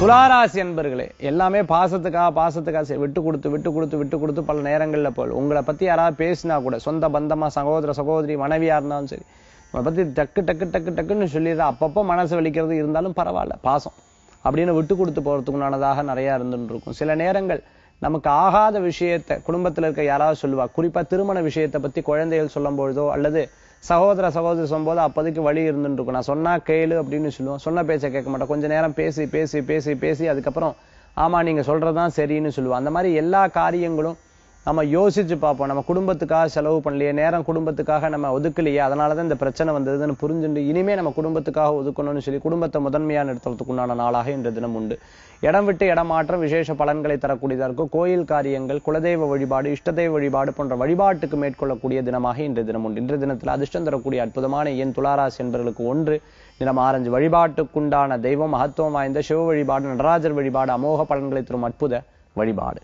துளாராசி என்பர்களே எல்லாமே பாசத்துக்காக பாசத்துக்காக விட்டு கொடுத்து விட்டு கொடுத்து விட்டு கொடுத்து பல நேரங்களில் போல் உங்களை பற்றி யாராவது பேசினா கூட சொந்த பந்தமா சகோதர சகோதரி மனைவியாக இருந்தாலும் சரி உங்களை பற்றி டக்கு டக்கு டக்கு டக்குன்னு சொல்லிடுறா அப்பப்போ மனசு வலிக்கிறது இருந்தாலும் பரவாயில்ல பாசம். அப்படின்னு விட்டு கொடுத்து போகிறதுக்குண்டானதாக நிறையா இருந்துட்டு இருக்கும் சில நேரங்கள் நமக்கு ஆகாத விஷயத்தை குடும்பத்தில் இருக்க யாராவது சொல்லுவா குறிப்பாக திருமண விஷயத்தை பற்றி குழந்தைகள் சொல்லும் பொழுதோ அல்லது சகோதர சகோதரி சொல்லும்போது அப்போதைக்கு வழி இருந்துட்டு இருக்கும் நான் சொன்னா கேளு அப்படின்னு சொல்லுவோம். சொன்ன பேச்சை கேட்க மாட்டேன் கொஞ்ச நேரம் பேசி பேசி பேசி பேசி அதுக்கப்புறம் ஆமா நீங்க சொல்றதுதான் சரின்னு சொல்லுவோம். அந்த மாதிரி எல்லா காரியங்களும் நம்ம யோசிச்சு பார்ப்போம். நம்ம குடும்பத்துக்காக செலவு பண்ணலையே நேரம் குடும்பத்துக்காக நம்ம ஒதுக்கலையே அதனாலதான் இந்த பிரச்சனை வந்ததுன்னு புரிஞ்சுண்டு இனிமே நம்ம குடும்பத்துக்காக ஒதுக்கணும்னு சொல்லி குடும்பத்தை முதன்மையாக நிறுத்துறதுக்கு உண்டான நாளாக இன்ற தினம் உண்டு. இடம் விட்டு இடமாற்றம் விசேஷ பலன்களை தரக்கூடியதாக இருக்கும். கோயில் காரியங்கள் குலதெய்வ வழிபாடு இஷ்டதெய்வ வழிபாடு போன்ற வழிபாட்டுக்கு மேற்கொள்ளக்கூடிய தினமாக இன்றைய தினம் உண்டு. இன்றைய தினத்தில் அதிர்ஷ்டம் தரக்கூடிய அற்புதமான எண் துளாராசி என்பவர்களுக்கு ஒன்று தினம் ஆரஞ்சு வழிபாட்டுக்குண்டான தெய்வம் மகத்துவம் வாய்ந்த சிவ வழிபாடு நடராஜர் வழிபாடு அமோக பலன்களை தரும் அற்புத வழிபாடு.